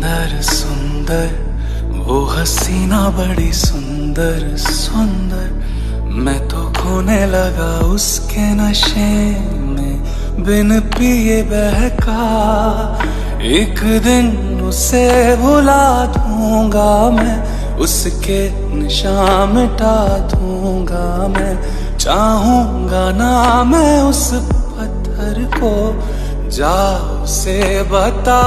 सुंदर सुंदर, वो हसीना बड़ी सुंदर सुंदर। मैं तो खोने लगा उसके नशे में, बिन पिए बहका। एक दिन उसे भुला दूँगा मैं, उसके निशान मिटा दूँगा मैं। चाहूँगा ना मैं उस पत्थर को जा उसे बता।